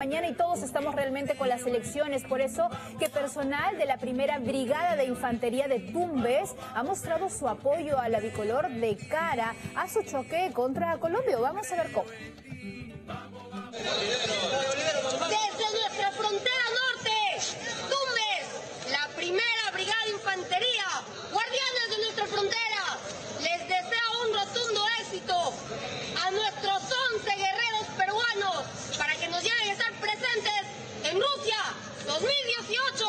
Mañana y todos estamos realmente con las elecciones, por eso que personal de la primera brigada de infantería de Tumbes ha mostrado su apoyo a la bicolor de cara a su choque contra Colombia. Vamos a ver cómo. Desde nuestra frontera norte, Tumbes, la primera brigada de infantería, guardianes de nuestra frontera, les deseo un rotundo éxito a nuestros 18